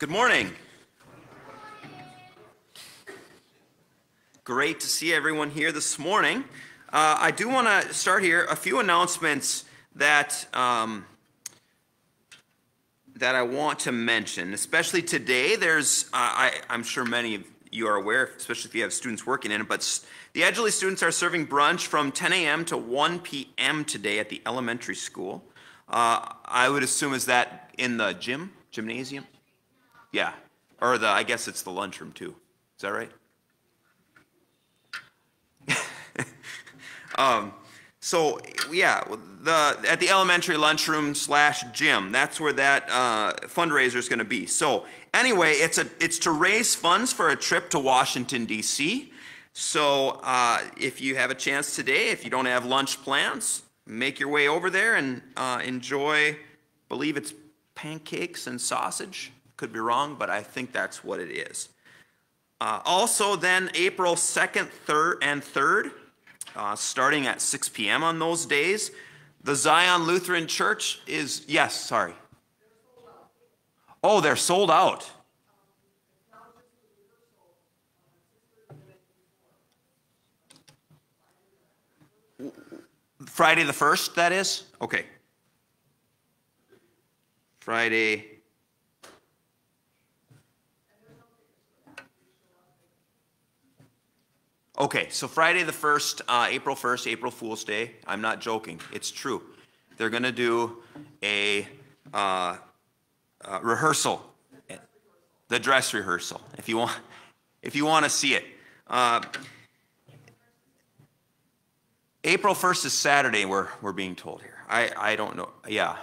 Good morning. Great to see everyone here this morning. Uh, I do want to start here a few announcements that um, that I want to mention, especially today. There's, uh, I, I'm sure many of you are aware, especially if you have students working in it, but the Edgeley students are serving brunch from 10 a.m. to 1 p.m. today at the elementary school. Uh, I would assume is that in the gym, gymnasium? Yeah, or the, I guess it's the lunchroom too. Is that right? um, so yeah, the at the elementary lunchroom slash gym. That's where that uh, fundraiser is going to be. So anyway, it's a it's to raise funds for a trip to Washington D.C. So uh, if you have a chance today, if you don't have lunch plans, make your way over there and uh, enjoy. Believe it's pancakes and sausage. Could be wrong, but I think that's what it is. Uh, also, then April 2nd, 3rd, and 3rd, uh, starting at 6 p.m. on those days. The Zion Lutheran Church is, yes, sorry. Oh, they're sold out. Friday the 1st, that is? Okay. Friday. Okay, so Friday the 1st, uh, April 1st, April Fool's Day. I'm not joking. It's true. They're going to do a uh, uh, rehearsal, the dress rehearsal, if you want, if you want to see it. Uh, April 1st is Saturday, we're, we're being told here. I, I don't know. Yeah.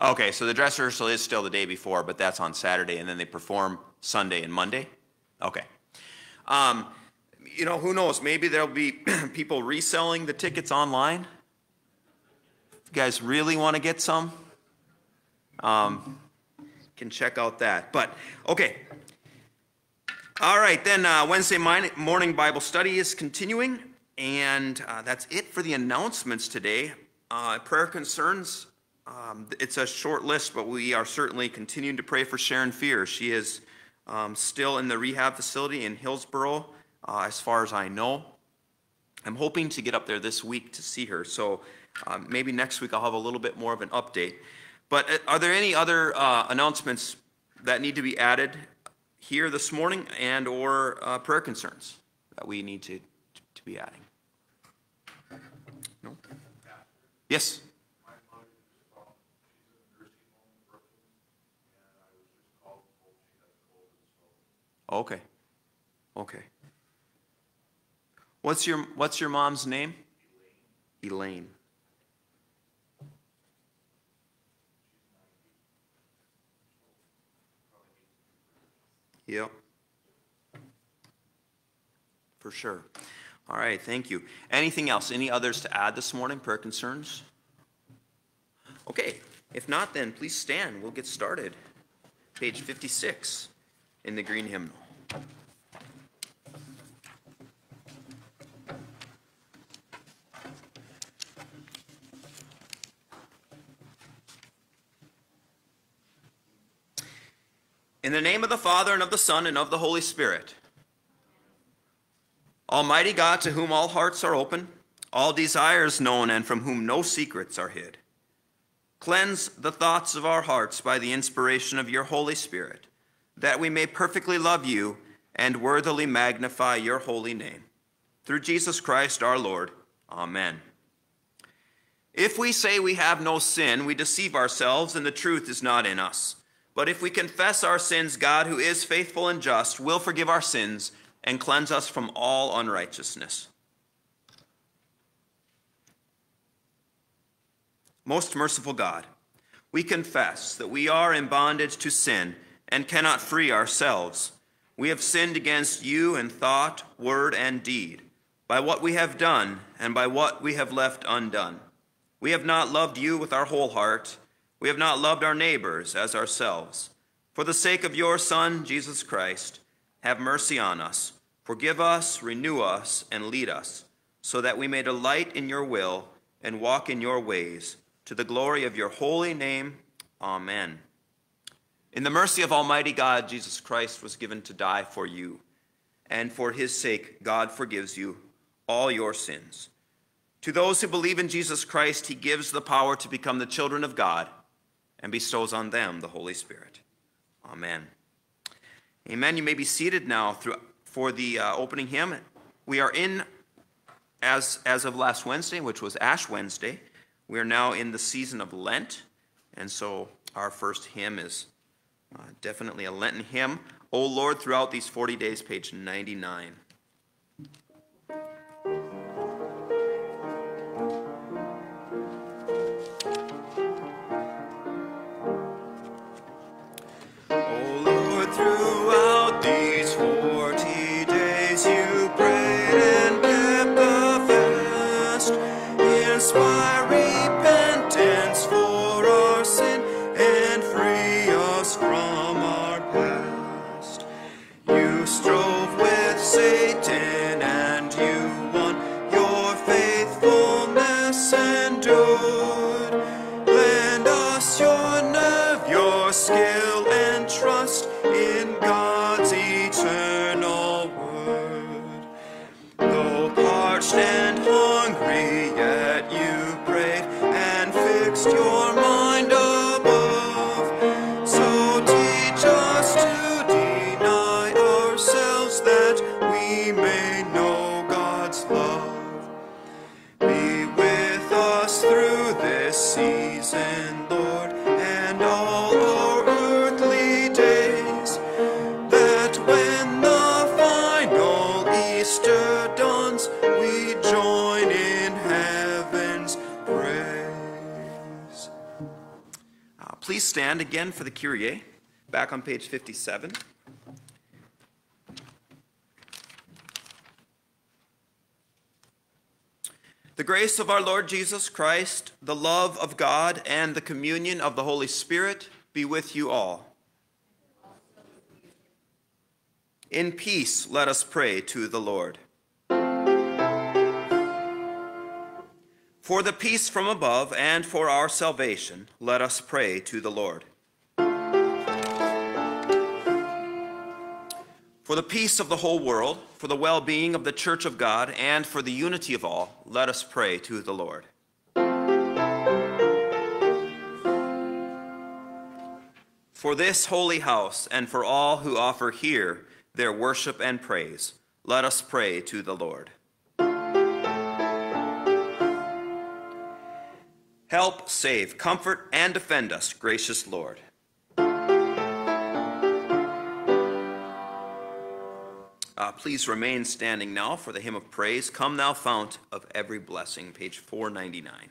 Okay, so the dress rehearsal is still the day before, but that's on Saturday, and then they perform Sunday and Monday? Okay. Um, you know, who knows? Maybe there'll be people reselling the tickets online. If you guys really want to get some, um, can check out that. But, okay. All right, then uh, Wednesday morning Bible study is continuing, and uh, that's it for the announcements today. Uh, prayer concerns, um, it's a short list, but we are certainly continuing to pray for Sharon Fear. She is um, still in the rehab facility in Hillsboro, uh, as far as I know. I'm hoping to get up there this week to see her, so um, maybe next week I'll have a little bit more of an update. But uh, are there any other uh, announcements that need to be added here this morning and or uh, prayer concerns that we need to, to be adding? No? Yes? Okay. Okay. What's your what's your mom's name? Elaine. Yep. For sure. All right, thank you. Anything else? Any others to add this morning? Prayer concerns? Okay, if not, then please stand. We'll get started. Page 56 in the green hymnal. In the name of the Father, and of the Son, and of the Holy Spirit. Almighty God, to whom all hearts are open, all desires known, and from whom no secrets are hid, cleanse the thoughts of our hearts by the inspiration of your Holy Spirit that we may perfectly love you and worthily magnify your holy name. Through Jesus Christ our Lord. Amen. If we say we have no sin, we deceive ourselves and the truth is not in us. But if we confess our sins, God, who is faithful and just, will forgive our sins and cleanse us from all unrighteousness. Most merciful God, we confess that we are in bondage to sin and cannot free ourselves. We have sinned against you in thought, word, and deed, by what we have done and by what we have left undone. We have not loved you with our whole heart. We have not loved our neighbors as ourselves. For the sake of your Son, Jesus Christ, have mercy on us. Forgive us, renew us, and lead us, so that we may delight in your will and walk in your ways, to the glory of your holy name. Amen. In the mercy of Almighty God, Jesus Christ was given to die for you, and for his sake, God forgives you all your sins. To those who believe in Jesus Christ, he gives the power to become the children of God and bestows on them the Holy Spirit. Amen. Amen. You may be seated now through, for the uh, opening hymn. We are in, as, as of last Wednesday, which was Ash Wednesday, we are now in the season of Lent. And so our first hymn is uh, definitely a Lenten hymn. O Lord, throughout these 40 days, page 99. Stand again for the Kyrie, back on page 57. The grace of our Lord Jesus Christ, the love of God, and the communion of the Holy Spirit be with you all. In peace, let us pray to the Lord. For the peace from above and for our salvation, let us pray to the Lord. For the peace of the whole world, for the well being of the church of God, and for the unity of all, let us pray to the Lord. For this holy house, and for all who offer here their worship and praise, let us pray to the Lord. Help, save, comfort, and defend us, gracious Lord. Uh, please remain standing now for the hymn of praise. Come, thou fount of every blessing, page 499.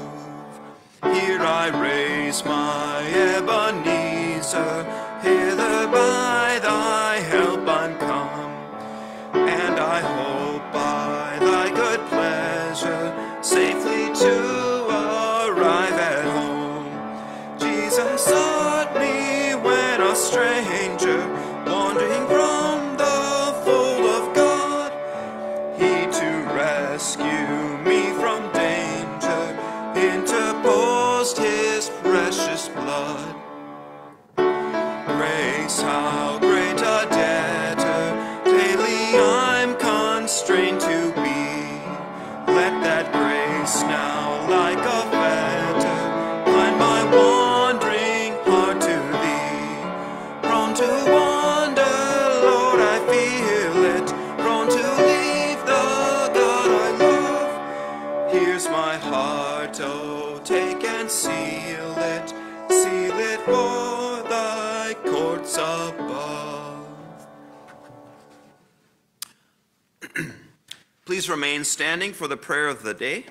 Here I raise my Ebenezer, hither by thy help I'm come, and I hope by thy good pleasure safely to arrive at home. Jesus sought me when astray. For thy courts above. Please remain standing for the prayer of the day.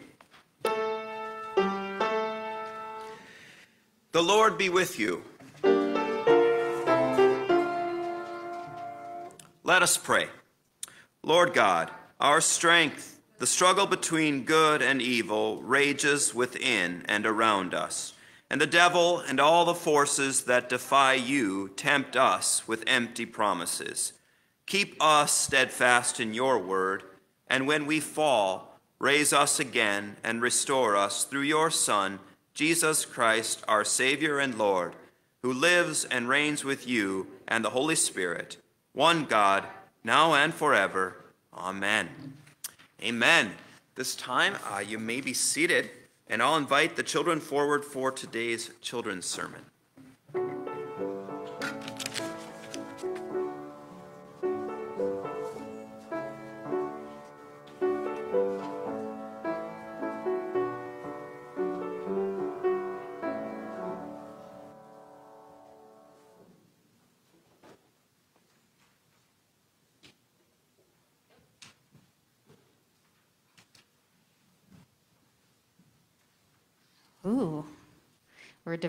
The Lord be with you. Let us pray. Lord God, our strength, the struggle between good and evil rages within and around us, and the devil and all the forces that defy you tempt us with empty promises. Keep us steadfast in your word, and when we fall, raise us again and restore us through your Son, Jesus Christ, our Savior and Lord, who lives and reigns with you and the Holy Spirit one God, now and forever. Amen. Amen. This time, uh, you may be seated, and I'll invite the children forward for today's children's sermon.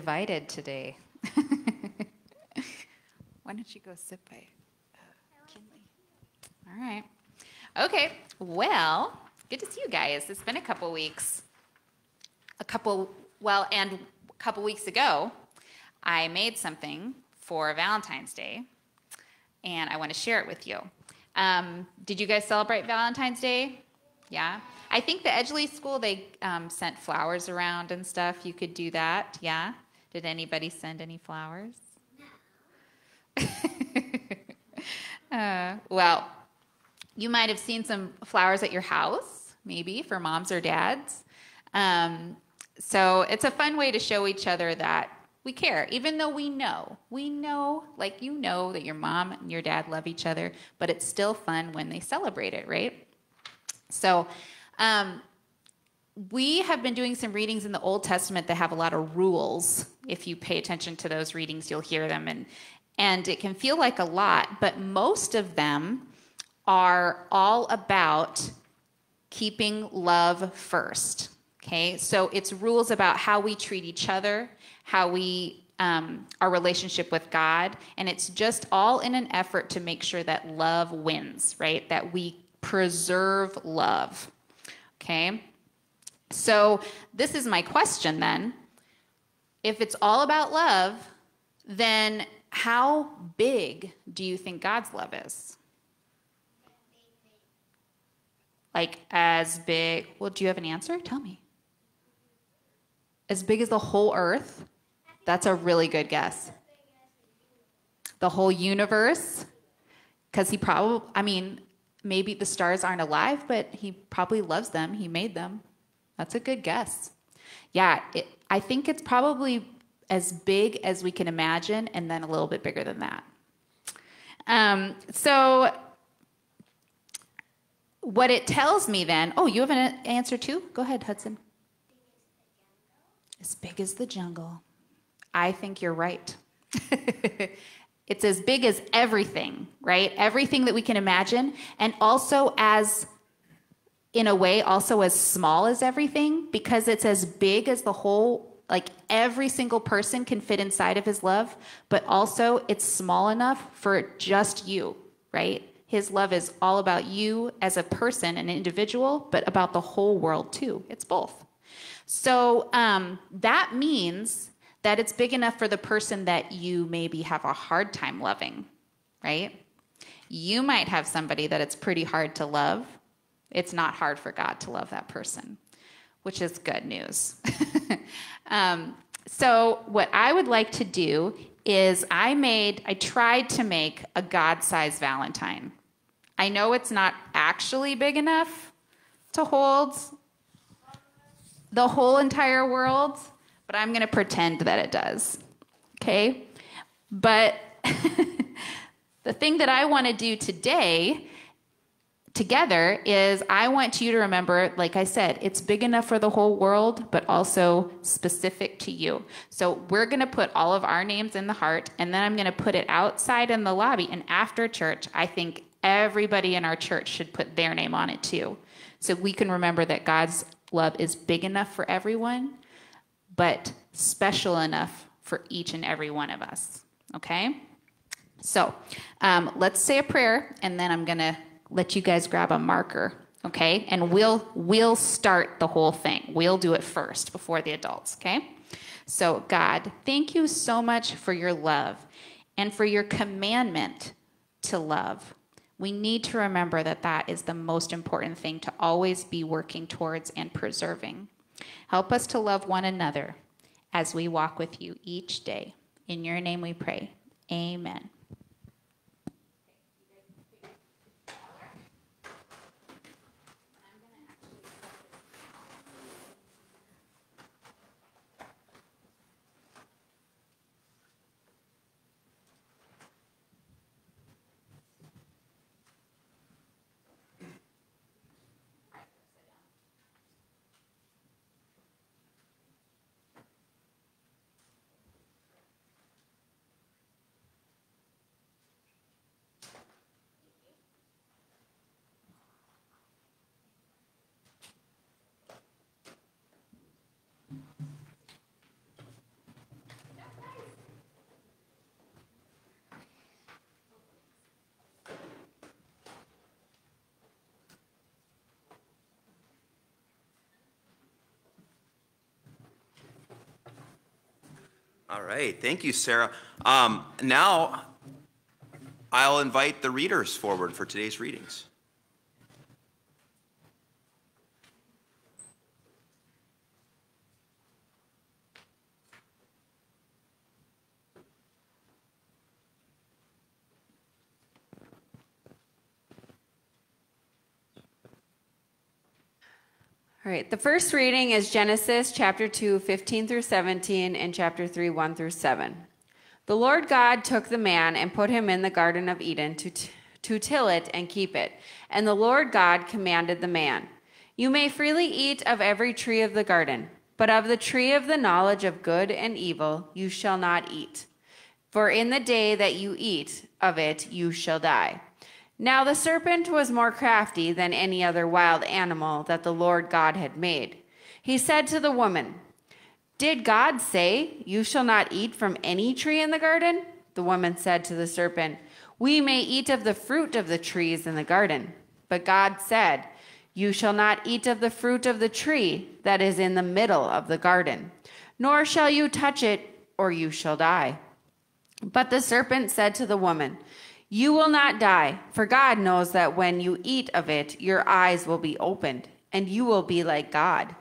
Divided today. Why don't you go sit by uh, Kinley? All right. Okay. Well, good to see you guys. It's been a couple weeks. A couple, well, and a couple weeks ago, I made something for Valentine's Day, and I want to share it with you. Um, did you guys celebrate Valentine's Day? Yeah. I think the Edgeley School they um, sent flowers around and stuff. You could do that. Yeah. Did anybody send any flowers? uh, well, you might have seen some flowers at your house, maybe for moms or dads. Um, so it's a fun way to show each other that we care, even though we know, we know, like you know, that your mom and your dad love each other, but it's still fun when they celebrate it, right? So, um, we have been doing some readings in the Old Testament that have a lot of rules. If you pay attention to those readings, you'll hear them, and and it can feel like a lot, but most of them are all about keeping love first. Okay, so it's rules about how we treat each other, how we um, our relationship with God, and it's just all in an effort to make sure that love wins, right? That we preserve love. Okay? So, this is my question then. If it's all about love, then how big do you think God's love is? Like, as big. Well, do you have an answer? Tell me. As big as the whole earth? That's a really good guess. The whole universe? Because he probably, I mean, maybe the stars aren't alive, but he probably loves them. He made them. That's a good guess. Yeah, it, I think it's probably as big as we can imagine, and then a little bit bigger than that. Um, so, what it tells me then, oh, you have an answer too? Go ahead, Hudson. As big as the jungle. I think you're right. It's as big as everything, right? Everything that we can imagine, and also as, in a way, also as small as everything, because it's as big as the whole, like every single person can fit inside of his love, but also it's small enough for just you, right? His love is all about you as a person, an individual, but about the whole world too. It's both. So um, that means that it's big enough for the person that you maybe have a hard time loving, right? You might have somebody that it's pretty hard to love. It's not hard for God to love that person, which is good news. um, so, what I would like to do is I made, I tried to make a God sized Valentine. I know it's not actually big enough to hold the whole entire world, but I'm going to pretend that it does. Okay? But the thing that I want to do today together is I want you to remember, like I said, it's big enough for the whole world, but also specific to you. So we're going to put all of our names in the heart, and then I'm going to put it outside in the lobby. And after church, I think everybody in our church should put their name on it too. So we can remember that God's love is big enough for everyone, but special enough for each and every one of us. Okay? So um, let's say a prayer, and then I'm going to let you guys grab a marker okay? And we'll we'll start the whole thing. We'll do it first before the adults okay? So god thank you so much for your love and for your commandment to love. We need to remember that that is the most important thing to always be working towards and preserving. Help us to love one another as we walk with you each day. In your name we pray. Amen All right, thank you, Sarah. Um, now, I'll invite the readers forward for today's readings. All right, the first reading is Genesis chapter 2, 15 through 17, and chapter 3, 1 through 7. The Lord God took the man and put him in the Garden of Eden to, to till it and keep it. And the Lord God commanded the man, You may freely eat of every tree of the garden, but of the tree of the knowledge of good and evil you shall not eat. For in the day that you eat of it, you shall die. Now the serpent was more crafty than any other wild animal that the Lord God had made. He said to the woman, Did God say, You shall not eat from any tree in the garden? The woman said to the serpent, We may eat of the fruit of the trees in the garden. But God said, You shall not eat of the fruit of the tree that is in the middle of the garden, nor shall you touch it, or you shall die. But the serpent said to the woman, you will not die, for God knows that when you eat of it, your eyes will be opened, and you will be like God,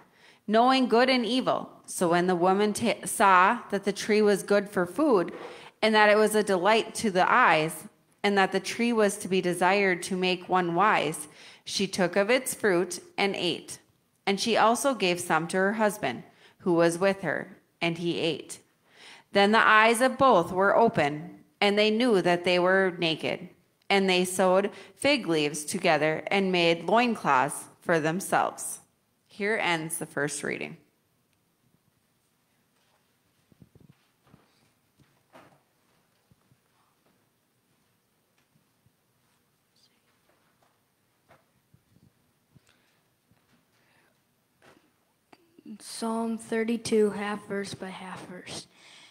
knowing good and evil. So when the woman t- saw that the tree was good for food, and that it was a delight to the eyes, and that the tree was to be desired to make one wise, she took of its fruit and ate. And she also gave some to her husband, who was with her, and he ate. Then the eyes of both were open and they knew that they were naked. And they sewed fig leaves together and made loincloths for themselves. Here ends the first reading. Psalm 32, half verse by half verse.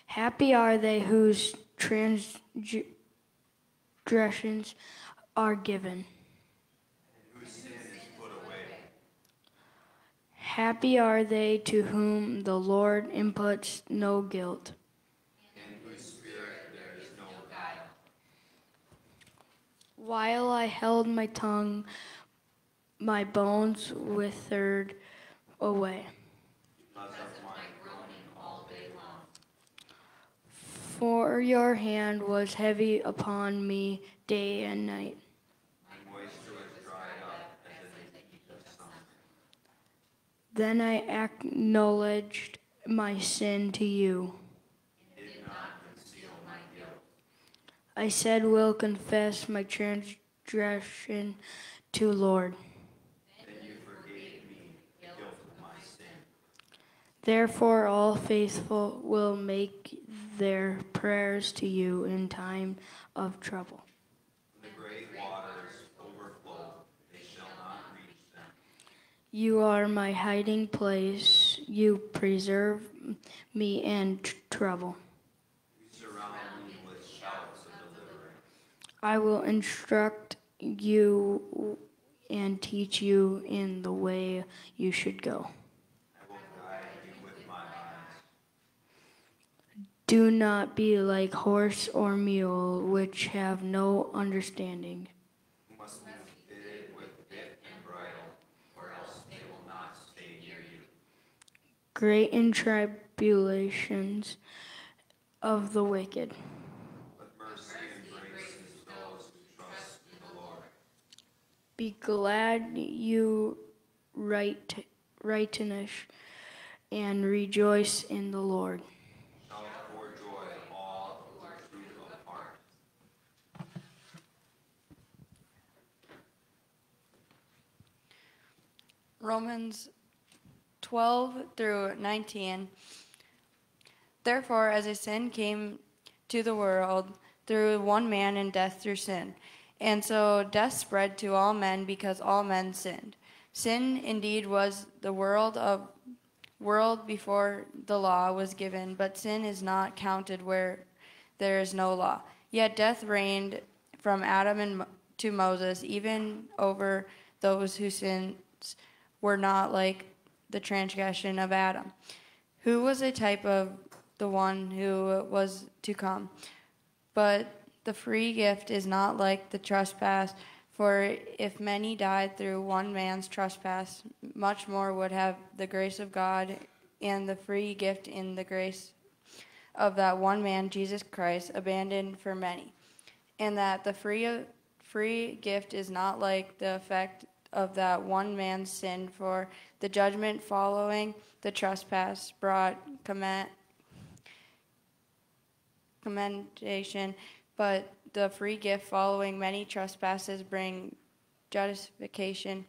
Happy are they whose transgressions are given. Happy are they to whom the Lord imputs no guilt. While I held my tongue, my bones withered away. For your hand was heavy upon me day and night. Then I acknowledged my sin to you. I said, Will confess my transgression to Lord. Therefore, all faithful will make their prayers to you in time of trouble. You are my hiding place. You preserve me in tr- trouble. I will instruct you and teach you in the way you should go. Do not be like horse or mule, which have no understanding. Great in tribulations of the wicked. But mercy embraces those who trust in the Lord. Be glad you right, rightness and rejoice in the Lord. Romans 12 through 19. Therefore, as a sin came to the world through one man, and death through sin. And so death spread to all men because all men sinned. Sin indeed was the world of world before the law was given, but sin is not counted where there is no law. Yet death reigned from Adam and to Moses, even over those who sins were not like the transgression of Adam, who was a type of the one who was to come. But the free gift is not like the trespass, for if many died through one man's trespass, much more would have the grace of God and the free gift in the grace of that one man, Jesus Christ, abandoned for many. And that the free, free gift is not like the effect of that one man's sin, for the judgment following the trespass brought commendation, but the free gift following many trespasses bring justification.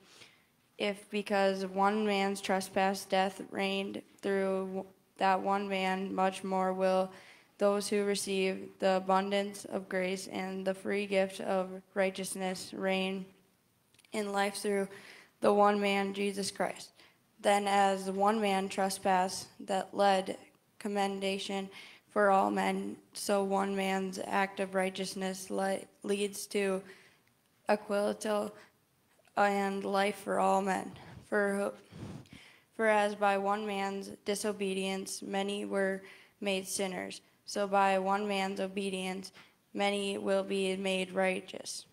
If because one man's trespass death reigned through that one man, much more will those who receive the abundance of grace and the free gift of righteousness reign in life through the one man, Jesus Christ. Then, as the one man trespass that led commendation for all men, so one man's act of righteousness le- leads to equality and life for all men. For, for as by one man's disobedience many were made sinners, so by one man's obedience many will be made righteous.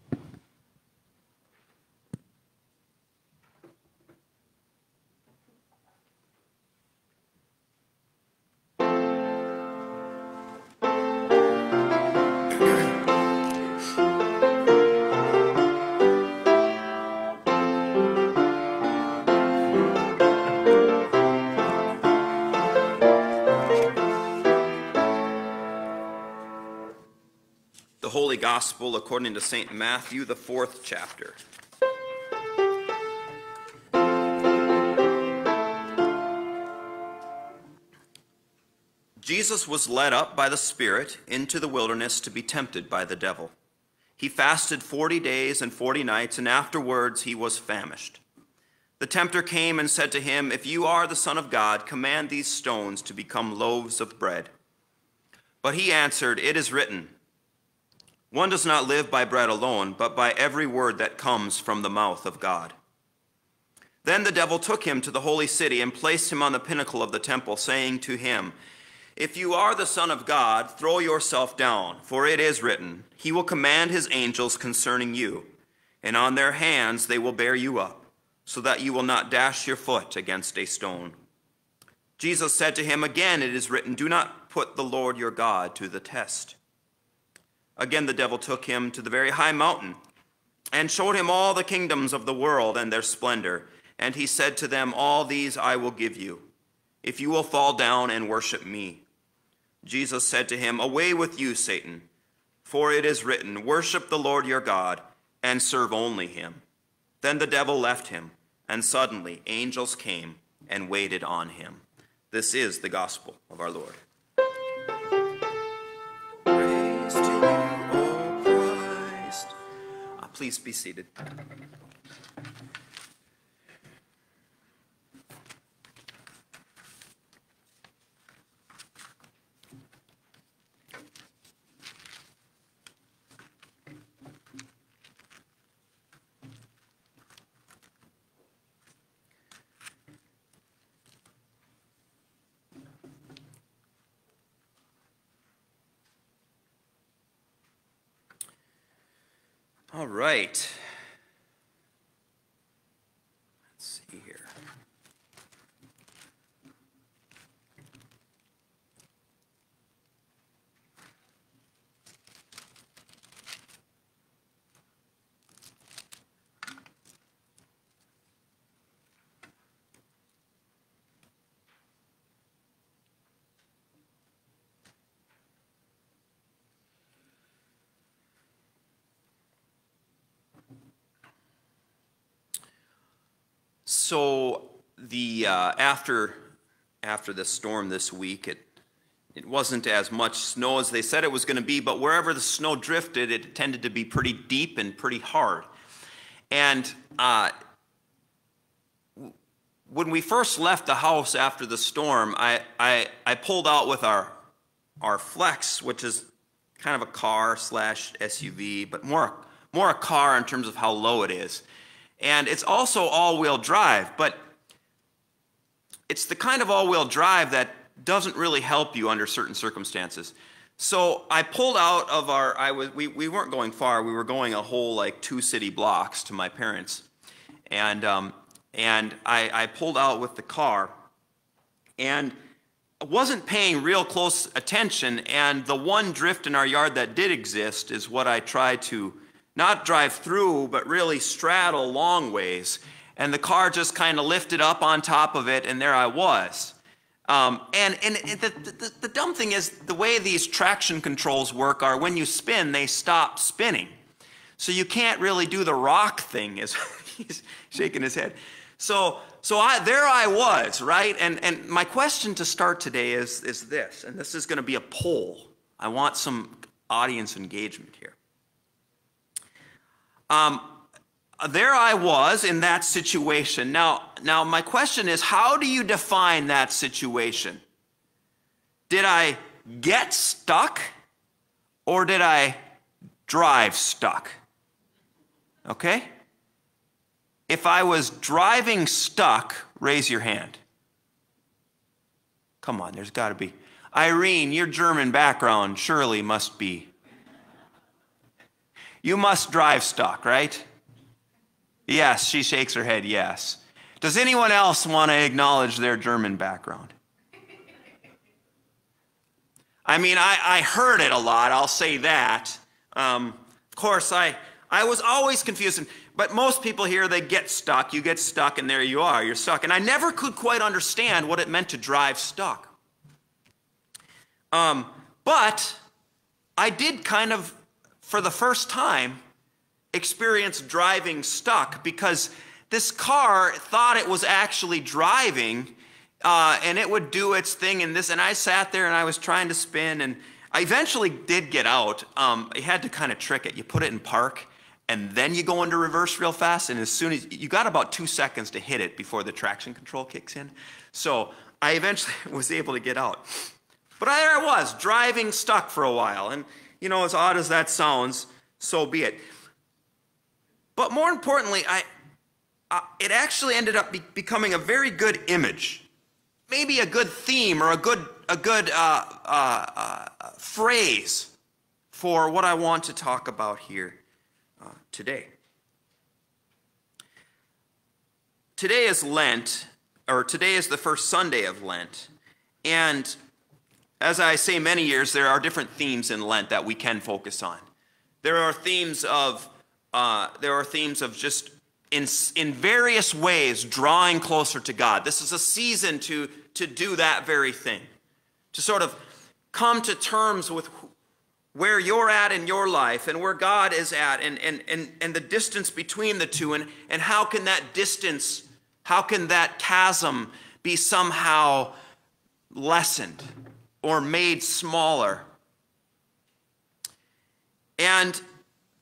Gospel according to St. Matthew, the fourth chapter. Jesus was led up by the Spirit into the wilderness to be tempted by the devil. He fasted forty days and forty nights, and afterwards he was famished. The tempter came and said to him, If you are the Son of God, command these stones to become loaves of bread. But he answered, It is written, One does not live by bread alone, but by every word that comes from the mouth of God. Then the devil took him to the holy city and placed him on the pinnacle of the temple, saying to him, If you are the Son of God, throw yourself down, for it is written, He will command His angels concerning you, and on their hands they will bear you up, so that you will not dash your foot against a stone. Jesus said to him, Again it is written, Do not put the Lord your God to the test. Again the devil took him to the very high mountain and showed him all the kingdoms of the world and their splendor. And he said to them, All these I will give you, if you will fall down and worship me. Jesus said to him, Away with you, Satan, for it is written, Worship the Lord your God and serve only him. Then the devil left him, and suddenly angels came and waited on him. This is the gospel of our Lord. Please be seated. All right. Let's see here. So the uh, after after the storm this week, it it wasn't as much snow as they said it was going to be, but wherever the snow drifted, it tended to be pretty deep and pretty hard. And uh, when we first left the house after the storm, I, I, I pulled out with our our Flex, which is kind of a car slash SUV, but more more a car in terms of how low it is. And it's also all-wheel drive, but it's the kind of all-wheel drive that doesn't really help you under certain circumstances. So I pulled out of our I was we, we weren't going far. We were going a whole like two city blocks to my parents. And um, and I, I pulled out with the car and wasn't paying real close attention and the one drift in our yard that did exist is what I tried to not drive through, but really straddle long ways. And the car just kind of lifted up on top of it, and there I was. Um, and and the, the, the dumb thing is, the way these traction controls work are when you spin, they stop spinning. So you can't really do the rock thing, as he's shaking his head. So, so I, there I was, right? And, and my question to start today is, is this, and this is going to be a poll. I want some audience engagement here. Um, there I was in that situation. Now, now my question is, how do you define that situation? Did I get stuck or did I drive stuck? Okay? If I was driving stuck, raise your hand. Come on, there's got to be. Irene, your German background surely must be you must drive stuck, right? Yes, she shakes her head, yes. Does anyone else want to acknowledge their German background? I mean, I, I heard it a lot, I'll say that. Um, of course, I, I was always confused, but most people here, they get stuck. You get stuck, and there you are, you're stuck. And I never could quite understand what it meant to drive stuck. Um, but I did kind of for the first time, experienced driving stuck because this car thought it was actually driving uh, and it would do its thing. And this and i sat there and i was trying to spin and i eventually did get out. Um, i had to kind of trick it. You put it in park and then you go into reverse real fast and as soon as you got about two seconds to hit it before the traction control kicks in. So i eventually was able to get out. But there i was driving stuck for a while and you know, as odd as that sounds, so be it. But more importantly, I, uh, it actually ended up be becoming a very good image, maybe a good theme or a good, a good uh, uh, uh phrase for what I want to talk about here uh, today. Today is Lent, or today is the first Sunday of Lent, and as I say many years, there are different themes in Lent that we can focus on. There are themes of uh, there are themes of just in, in various ways drawing closer to God. This is a season to, to do that very thing, to sort of come to terms with where you're at in your life and where God is at and, and, and, and the distance between the two and, and how can that distance, how can that chasm be somehow lessened or made smaller? And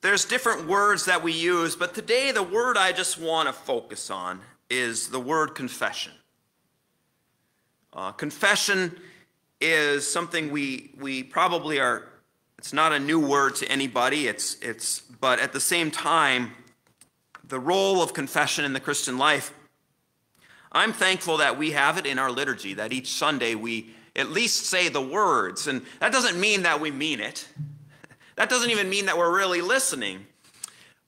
there's different words that we use, but today the word I just want to focus on is the word confession. Uh, confession is something we, we probably are, it's not a new word to anybody, it's, it's, but at the same time, the role of confession in the Christian life, I'm thankful that we have it in our liturgy, that each Sunday we at least say the words. And that doesn't mean that we mean it. That doesn't even mean that we're really listening.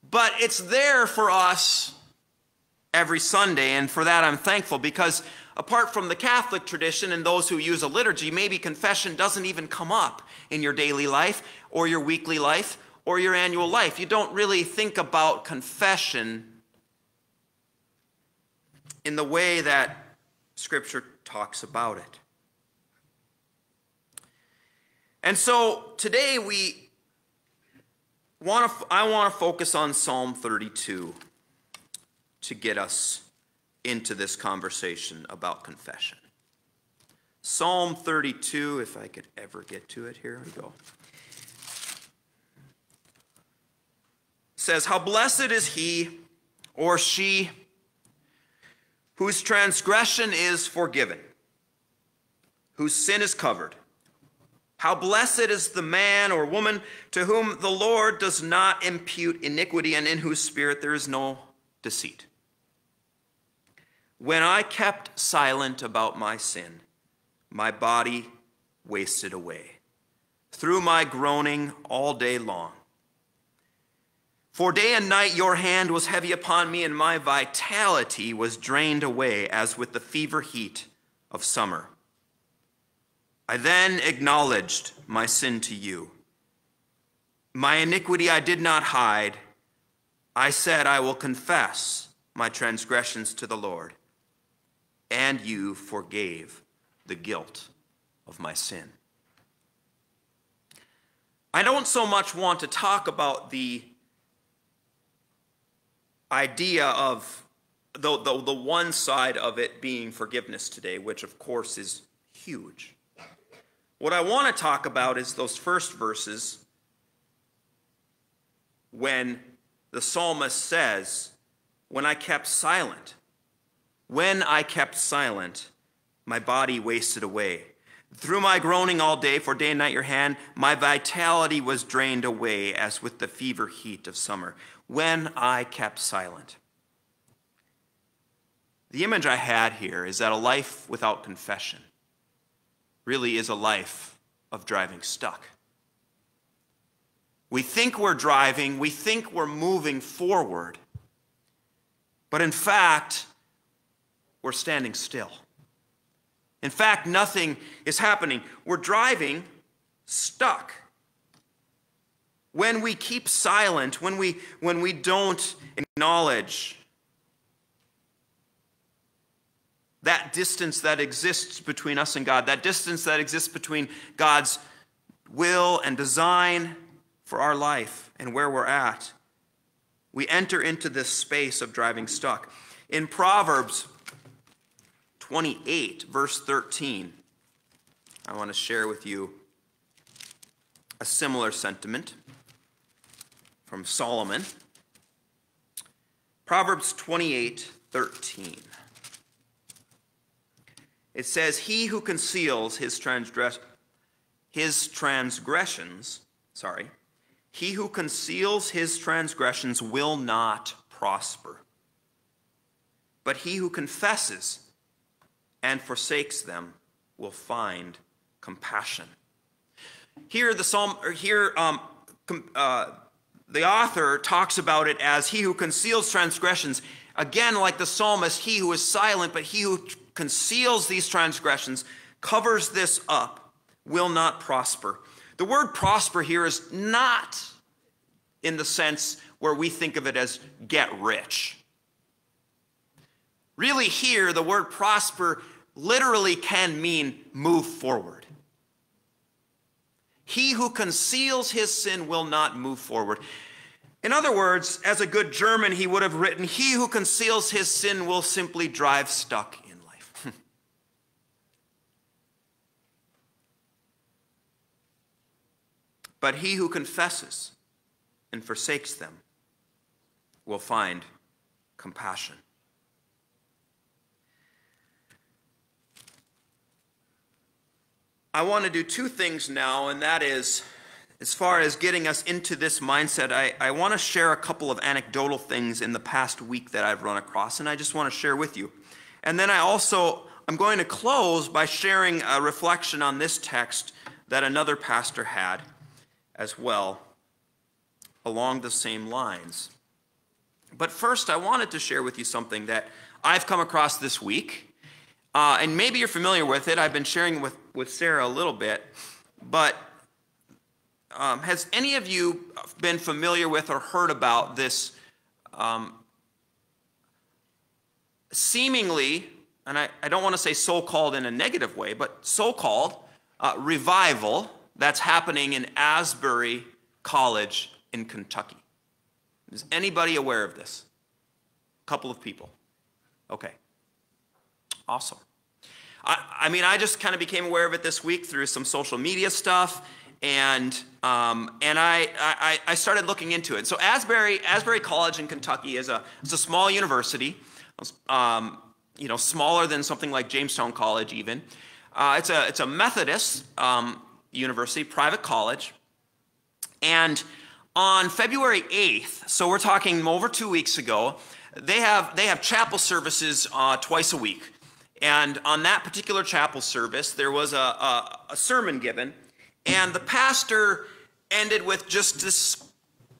But it's there for us every Sunday, and for that I'm thankful because apart from the Catholic tradition and those who use a liturgy, maybe confession doesn't even come up in your daily life or your weekly life or your annual life. You don't really think about confession in the way that Scripture talks about it. And so today we want to I want to focus on Psalm 32 to get us into this conversation about confession. Psalm 32, if I could ever get to it, here we go. says, How blessed is he or she whose transgression is forgiven, whose sin is covered. How blessed is the man or woman to whom the Lord does not impute iniquity and in whose spirit there is no deceit. When I kept silent about my sin, my body wasted away through my groaning all day long. For day and night your hand was heavy upon me, and my vitality was drained away as with the fever heat of summer. I then acknowledged my sin to you. My iniquity I did not hide. I said, I will confess my transgressions to the Lord and you forgave the guilt of my sin. I don't so much want to talk about the idea of the, the, the one side of it being forgiveness today, which of course is huge. What I want to talk about is those first verses when the psalmist says, When I kept silent, when I kept silent, my body wasted away. Through my groaning all day, for day and night your hand, my vitality was drained away as with the fever heat of summer. When I kept silent. The image I had here is that a life without confession really is a life of driving stuck. We think we're driving, we think we're moving forward, but in fact, we're standing still. In fact, nothing is happening. We're driving stuck. When we keep silent, when we, when we don't acknowledge that distance that exists between us and God, that distance that exists between God's will and design for our life and where we're at, we enter into this space of driving stuck. In Proverbs, 28, verse 13, I want to share with you a similar sentiment from Solomon. Proverbs 28, 13. It says, He who conceals his, transgress- his transgressions, sorry, he who conceals his transgressions will not prosper. But he who confesses and forsakes them will find compassion. Here, the psalm, or here, um, uh, the author talks about it as he who conceals transgressions. Again, like the psalmist, he who is silent, but he who conceals these transgressions, covers this up, will not prosper. The word prosper here is not in the sense where we think of it as get rich. Really, here, the word prosper literally can mean move forward. He who conceals his sin will not move forward. In other words, as a good German, he would have written, He who conceals his sin will simply drive stuck in life. But he who confesses and forsakes them will find compassion. I want to do two things now, and that is, as far as getting us into this mindset, I, I want to share a couple of anecdotal things in the past week that I've run across, and I just want to share with you. And then I also, I'm going to close by sharing a reflection on this text that another pastor had as well, along the same lines. But first, I wanted to share with you something that I've come across this week uh, and maybe you're familiar with it. I've been sharing with, with Sarah a little bit. But um, has any of you been familiar with or heard about this um, seemingly, and I, I don't want to say so called in a negative way, but so called uh, revival that's happening in Asbury College in Kentucky? Is anybody aware of this? A couple of people. Okay. Awesome. I, I mean, I just kind of became aware of it this week through some social media stuff, and um, and I, I, I started looking into it. So Asbury Asbury College in Kentucky is a it's a small university, um, you know, smaller than something like Jamestown College even. Uh, it's a it's a Methodist um, university, private college, and on February 8th, so we're talking over two weeks ago, they have they have chapel services uh, twice a week. And on that particular chapel service, there was a, a, a sermon given, and the pastor ended with just this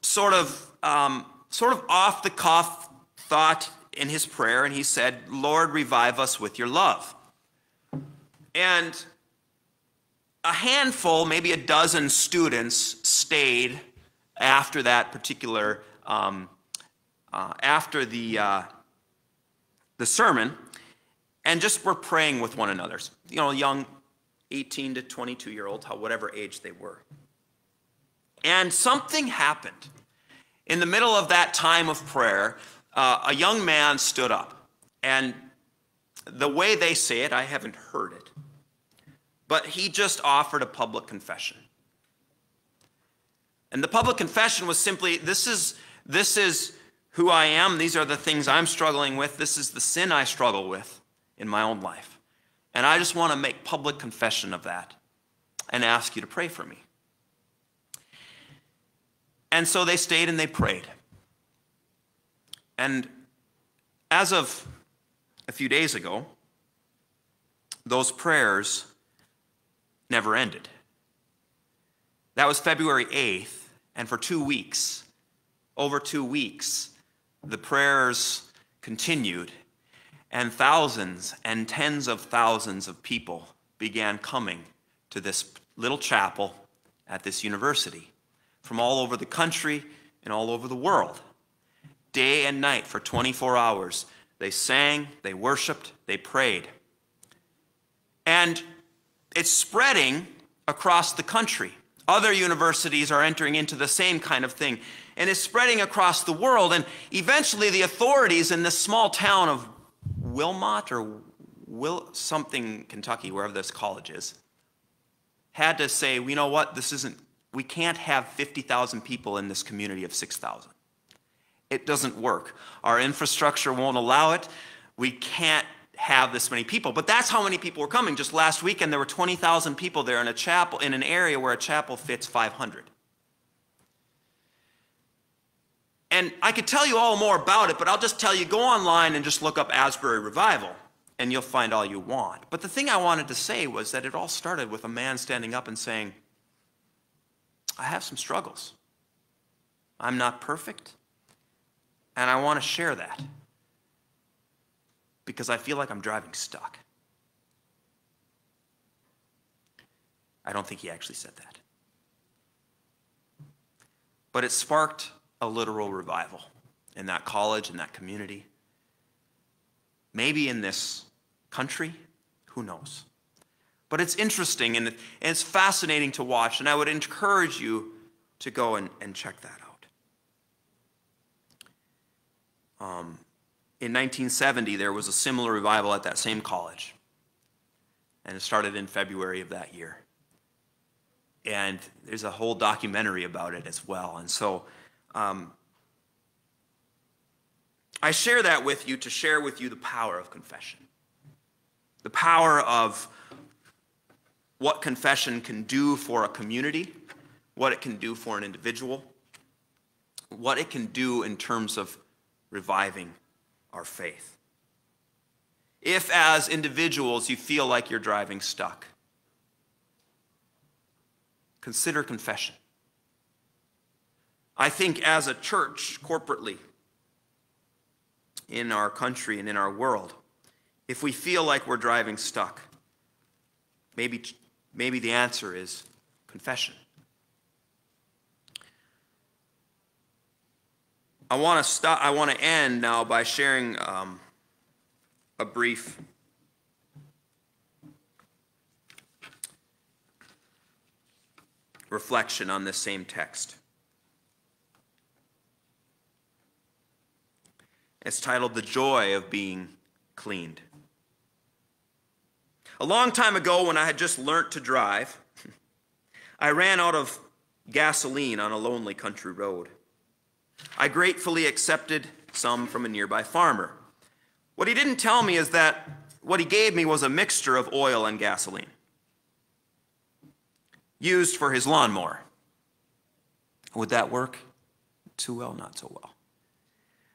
sort of um, sort of off the cuff thought in his prayer, and he said, "Lord, revive us with your love." And a handful, maybe a dozen students, stayed after that particular um, uh, after the uh, the sermon and just were praying with one another. You know, young 18 to 22 year olds, whatever age they were. And something happened. In the middle of that time of prayer, uh, a young man stood up. And the way they say it, I haven't heard it, but he just offered a public confession. And the public confession was simply this is, this is who I am. These are the things I'm struggling with. This is the sin I struggle with in my own life. And I just want to make public confession of that and ask you to pray for me. And so they stayed and they prayed. And as of a few days ago, those prayers never ended. That was February 8th, and for two weeks, over two weeks, the prayers continued and thousands and tens of thousands of people began coming to this little chapel at this university from all over the country and all over the world. Day and night for 24 hours, they sang, they worshiped, they prayed. And it's spreading across the country. Other universities are entering into the same kind of thing. And it's spreading across the world. And eventually, the authorities in this small town of Wilmot or Will something Kentucky, wherever this college is, had to say, you know what, this isn't, we can't have 50,000 people in this community of 6,000. It doesn't work. Our infrastructure won't allow it. We can't have this many people. But that's how many people were coming. Just last weekend, there were 20,000 people there in a chapel, in an area where a chapel fits 500. And I could tell you all more about it, but I'll just tell you go online and just look up Asbury Revival, and you'll find all you want. But the thing I wanted to say was that it all started with a man standing up and saying, I have some struggles. I'm not perfect, and I want to share that because I feel like I'm driving stuck. I don't think he actually said that. But it sparked a literal revival in that college, in that community. Maybe in this country, who knows? But it's interesting and, it's fascinating to watch, and I would encourage you to go and, and check that out. Um, in 1970, there was a similar revival at that same college, and it started in February of that year. And there's a whole documentary about it as well. And so um, I share that with you to share with you the power of confession, the power of what confession can do for a community, what it can do for an individual, what it can do in terms of reviving our faith. If, as individuals, you feel like you're driving stuck, consider confession. I think as a church, corporately, in our country and in our world, if we feel like we're driving stuck, maybe, maybe the answer is confession. I want to stop. I want to end now by sharing um, a brief reflection on this same text. It's titled The Joy of Being Cleaned. A long time ago, when I had just learnt to drive, I ran out of gasoline on a lonely country road. I gratefully accepted some from a nearby farmer. What he didn't tell me is that what he gave me was a mixture of oil and gasoline used for his lawnmower. Would that work? Too well, not so well.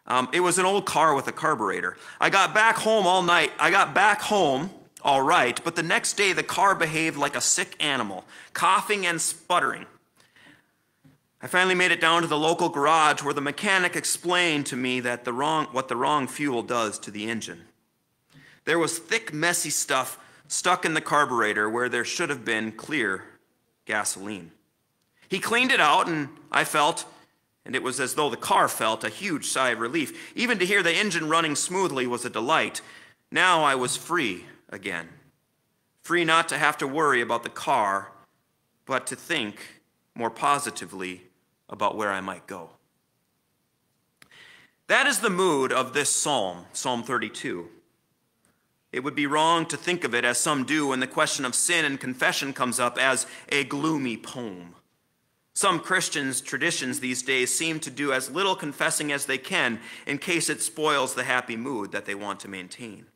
Um, it was an old car with a carburetor. I got back home all night. I got back home all right, but the next day the car behaved like a sick animal, coughing and sputtering. I finally made it down to the local garage where the mechanic explained to me that the wrong, what the wrong fuel does to the engine. There was thick, messy stuff stuck in the carburetor where there should have been clear gasoline. He cleaned it out, and I felt, and it was as though the car felt, a huge sigh of relief. Even to hear the engine running smoothly was a delight. Now I was free again. Free not to have to worry about the car, but to think more positively about where I might go. That is the mood of this psalm, Psalm 32. It would be wrong to think of it, as some do when the question of sin and confession comes up, as a gloomy poem. Some Christians' traditions these days seem to do as little confessing as they can in case it spoils the happy mood that they want to maintain.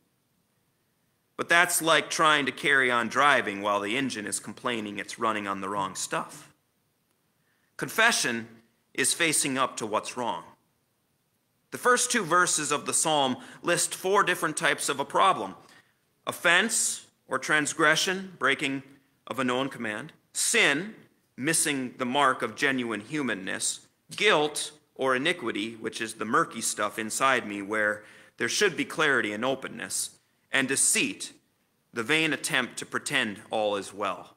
But that's like trying to carry on driving while the engine is complaining it's running on the wrong stuff. Confession is facing up to what's wrong. The first two verses of the psalm list four different types of a problem offense or transgression, breaking of a known command, sin, missing the mark of genuine humanness, guilt or iniquity, which is the murky stuff inside me where there should be clarity and openness, and deceit, the vain attempt to pretend all is well.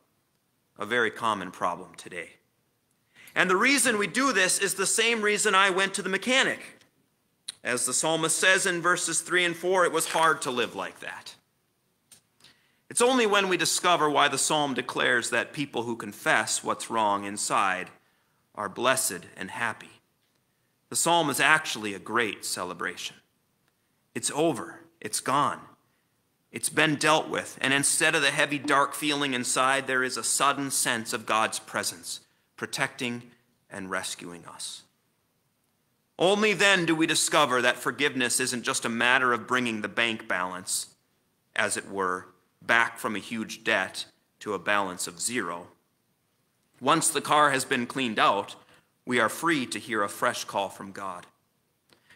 A very common problem today. And the reason we do this is the same reason I went to the mechanic. As the psalmist says in verses 3 and 4, it was hard to live like that. It's only when we discover why the psalm declares that people who confess what's wrong inside are blessed and happy. The psalm is actually a great celebration. It's over, it's gone, it's been dealt with, and instead of the heavy, dark feeling inside, there is a sudden sense of God's presence protecting, and rescuing us. Only then do we discover that forgiveness isn't just a matter of bringing the bank balance, as it were, back from a huge debt to a balance of zero. Once the car has been cleaned out, we are free to hear a fresh call from God,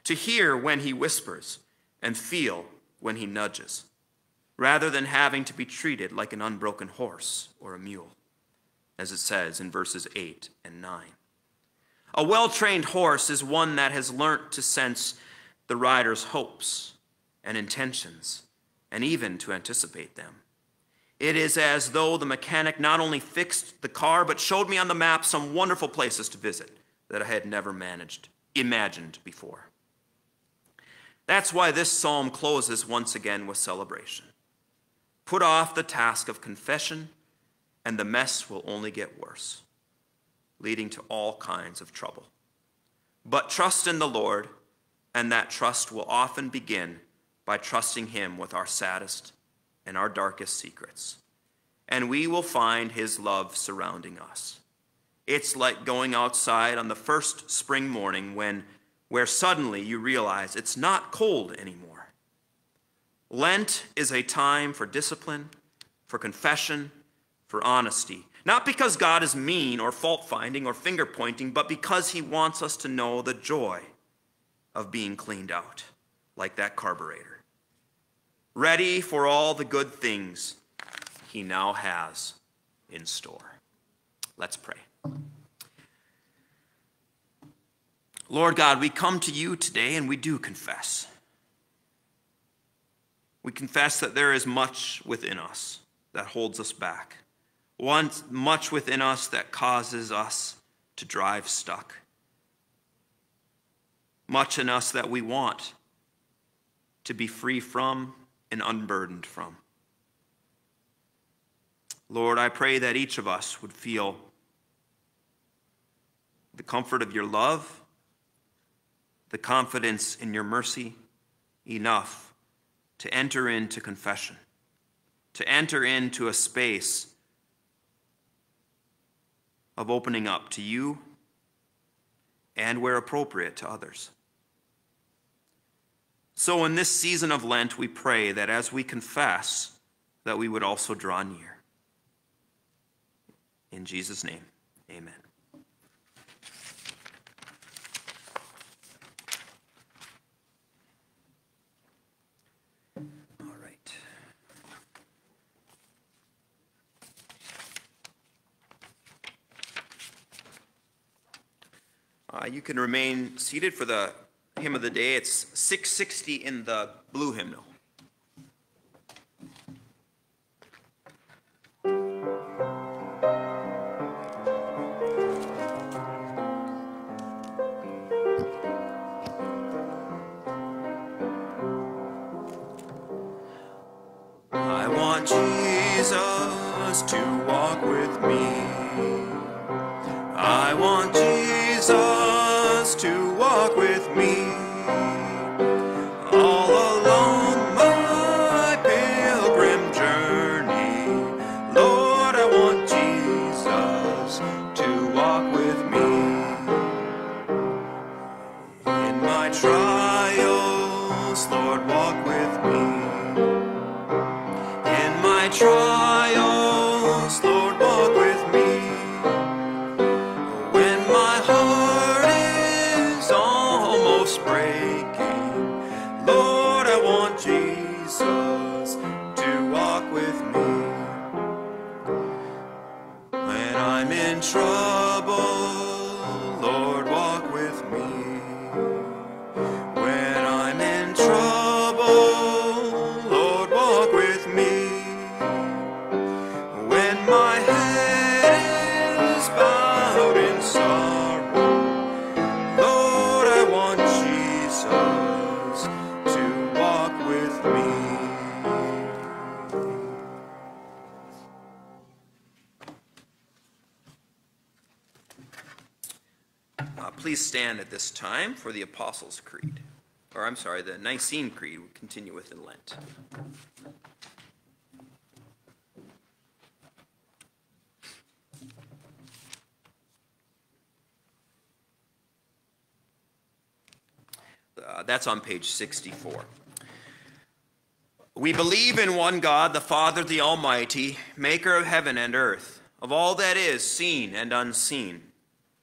to hear when He whispers and feel when He nudges, rather than having to be treated like an unbroken horse or a mule as it says in verses 8 and 9. A well trained horse is one that has learnt to sense the rider's hopes and intentions, and even to anticipate them. It is as though the mechanic not only fixed the car, but showed me on the map some wonderful places to visit that I had never managed, imagined before. That's why this psalm closes once again with celebration. Put off the task of confession, and the mess will only get worse, leading to all kinds of trouble. But trust in the Lord, and that trust will often begin by trusting Him with our saddest and our darkest secrets. And we will find His love surrounding us. It's like going outside on the first spring morning when where suddenly you realize it's not cold anymore. Lent is a time for discipline, for confession, for honesty. Not because God is mean or fault finding or finger pointing, but because he wants us to know the joy of being cleaned out, like that carburetor. Ready for all the good things he now has in store. Let's pray. Lord God, we come to you today and we do confess. We confess that there is much within us that holds us back, once much within us that causes us to drive stuck, much in us that we want to be free from and unburdened from. Lord, I pray that each of us would feel the comfort of your love, the confidence in your mercy enough to enter into confession, to enter into a space of opening up to you and, where appropriate, to others. So, in this season of Lent, we pray that as we confess, that we would also draw near. In Jesus' name, amen. All right. Uh, you can remain seated for the hymn of the day. It's 660 in the blue hymnal. Please stand at this time for the Apostles' Creed. Or, I'm sorry, the Nicene Creed. We continue with in Lent. Uh, that's on page 64. We believe in one God, the Father, the Almighty, maker of heaven and earth, of all that is seen and unseen.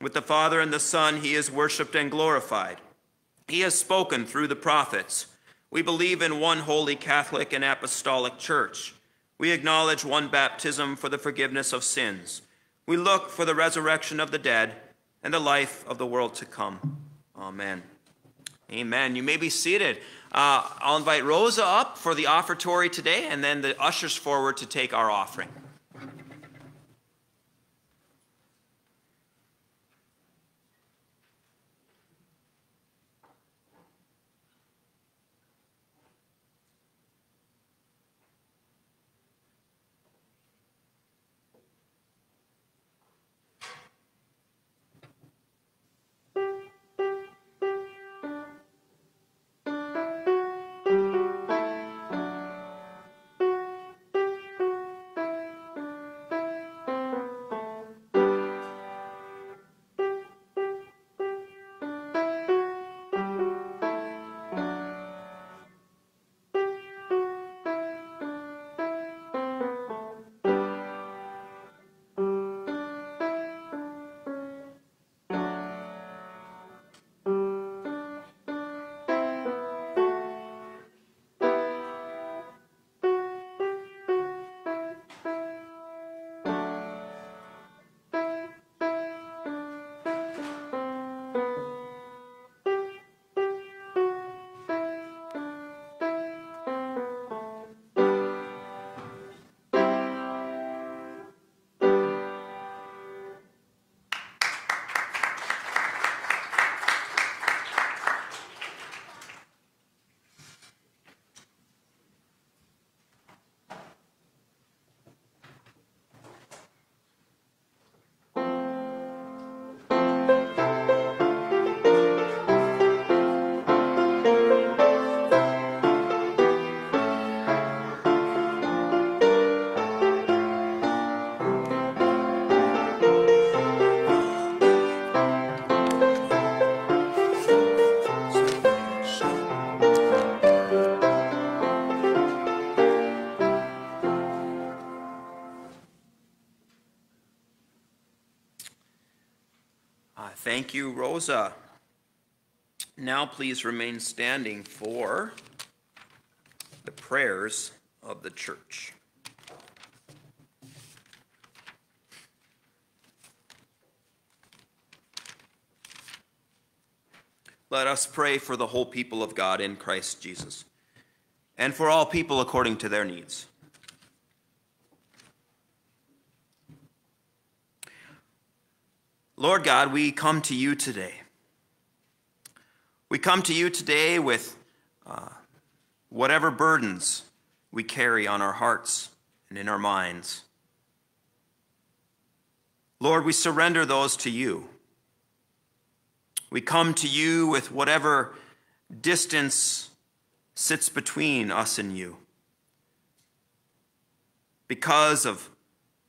With the Father and the Son, he is worshiped and glorified. He has spoken through the prophets. We believe in one holy Catholic and apostolic church. We acknowledge one baptism for the forgiveness of sins. We look for the resurrection of the dead and the life of the world to come. Amen. Amen. You may be seated. Uh, I'll invite Rosa up for the offertory today and then the ushers forward to take our offering. Thank you, Rosa. Now, please remain standing for the prayers of the church. Let us pray for the whole people of God in Christ Jesus, and for all people according to their needs. Lord God, we come to you today. We come to you today with uh, whatever burdens we carry on our hearts and in our minds. Lord, we surrender those to you. We come to you with whatever distance sits between us and you. Because of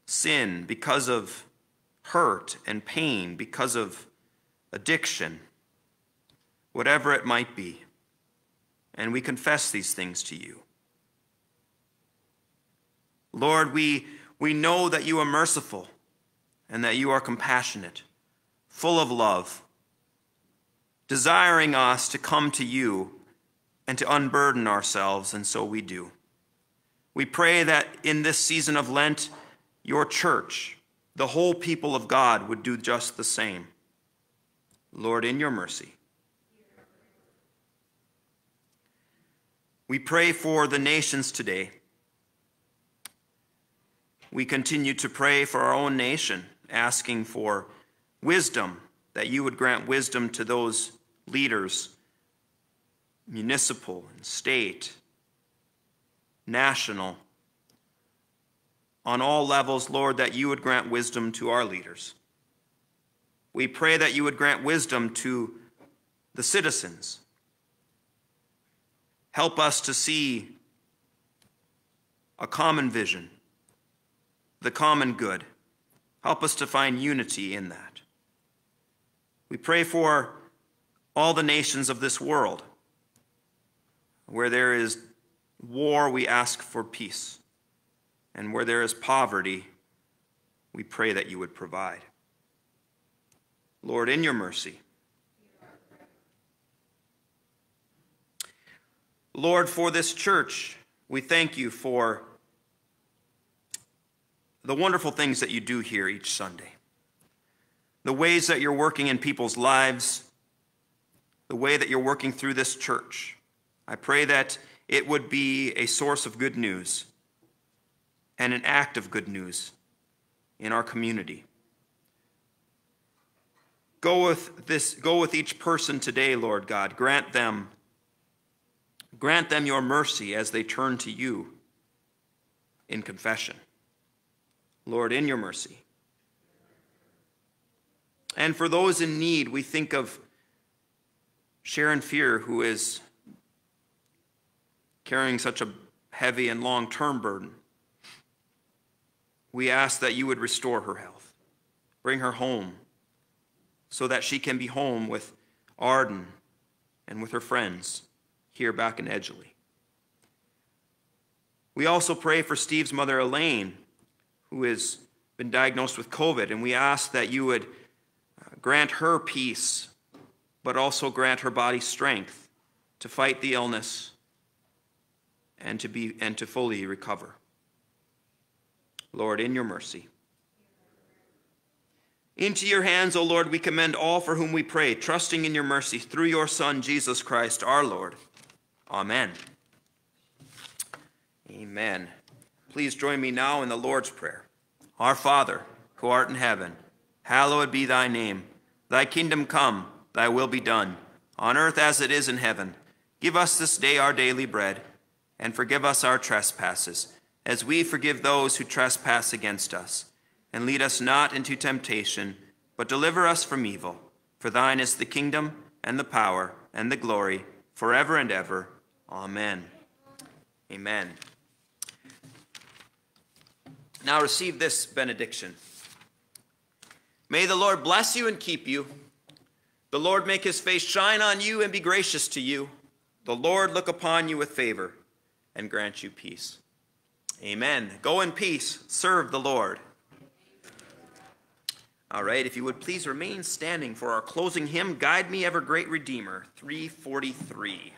sin, because of hurt and pain, because of addiction, whatever it might be. And we confess these things to you. Lord, we, we know that you are merciful and that you are compassionate, full of love, desiring us to come to you and to unburden ourselves, and so we do. We pray that in this season of Lent, your church, the whole people of God, would do just the same. Lord, in your mercy. We pray for the nations today. We continue to pray for our own nation, asking for wisdom, that you would grant wisdom to those leaders, municipal and state, national, on all levels, Lord, that you would grant wisdom to our leaders. We pray that you would grant wisdom to the citizens. Help us to see a common vision, the common good, Help us to find unity in that. We pray for all the nations of this world. Where there is war, we ask for peace. And where there is poverty, we pray that you would provide. Lord, in your mercy. Lord, for this church, we thank you for the wonderful things that you do here each Sunday, the ways that you're working in people's lives, the way that you're working through this church. I pray that it would be a source of good news and an act of good news in our community. Go with this go with each person today, Lord God. Grant them grant them your mercy as they turn to you in confession. Lord, in your mercy. And for those in need, we think of Sharon Fear, who is carrying such a heavy and long term burden. We ask that you would restore her health, bring her home, so that she can be home with Arden and with her friends here back in Edgeley. We also pray for Steve's mother, Elaine, who has been diagnosed with COVID, and we ask that you would uh, grant her peace, but also grant her body strength to fight the illness and to be and to fully recover. Lord, in your mercy. Into your hands, O Lord, we commend all for whom we pray, trusting in your mercy through your Son, Jesus Christ, our Lord. Amen. Amen. Please join me now in the Lord's Prayer. Our Father, who art in heaven, hallowed be thy name. Thy kingdom come, thy will be done, on earth as it is in heaven. Give us this day our daily bread and forgive us our trespasses, as we forgive those who trespass against us. And lead us not into temptation, but deliver us from evil. For thine is the kingdom, and the power, and the glory, forever and ever. Amen. Amen. Now receive this benediction. May the Lord bless you and keep you. The Lord make his face shine on you and be gracious to you. The Lord look upon you with favor and grant you peace. Amen. Go in peace. Serve the Lord. All right, if you would please remain standing for our closing hymn, Guide Me Ever Great Redeemer, 343.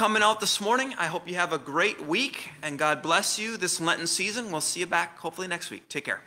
Coming out this morning. I hope you have a great week and God bless you this Lenten season. We'll see you back hopefully next week. Take care.